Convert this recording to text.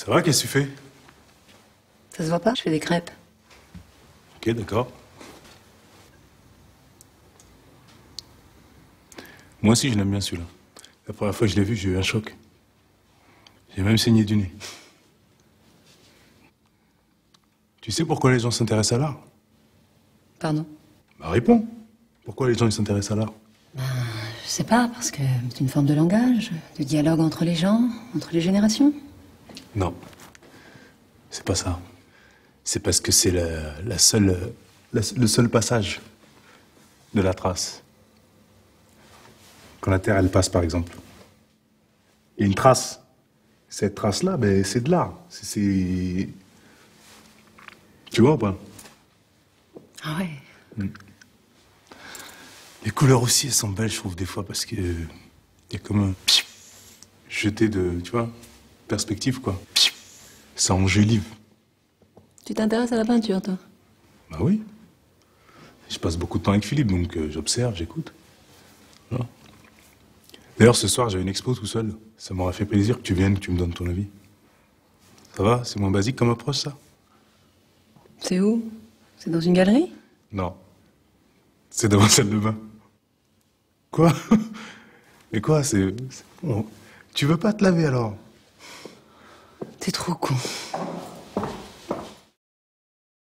Ça va, qu'est-ce que tu fais? Ça se voit pas Je fais des crêpes. Ok, d'accord. Moi aussi, je l'aime bien celui-là. La première fois que je l'ai vu, j'ai eu un choc. J'ai même saigné du nez. Tu sais pourquoi les gens s'intéressent à l'art? Pardon? Bah réponds. Pourquoi les gens ils s'intéressent à l'art? Je sais pas, parce que c'est une forme de langage, de dialogue entre les gens, entre les générations. Non. C'est pas ça. C'est parce que c'est la, la seule, la- le seul passage de la trace. Quand la Terre, elle passe, par exemple. A une trace. Cette trace-là, ben, c'est de l'art. C'est-. Tu vois ou pas? Ah ouais Les couleurs aussi, elles sont belles, je trouve, des fois, parce que... Il y a comme un... Jeté de... Tu vois? Perspective, quoi. Ça enjolive. Tu t'intéresses à la peinture, toi? Bah oui. Je passe beaucoup de temps avec Philippe, donc euh, j'observe, j'écoute. D'ailleurs, ce soir, j'ai une expo tout seul. Ça m'aurait fait plaisir que tu viennes, que tu me donnes ton avis. Ça va? C'est moins basique comme approche, ça? C'est où? C'est dans une galerie? Non. C'est ma salle de bain. Quoi? Mais quoi? C'est... c'est- bon. Tu veux pas te laver, alors? T'es trop con.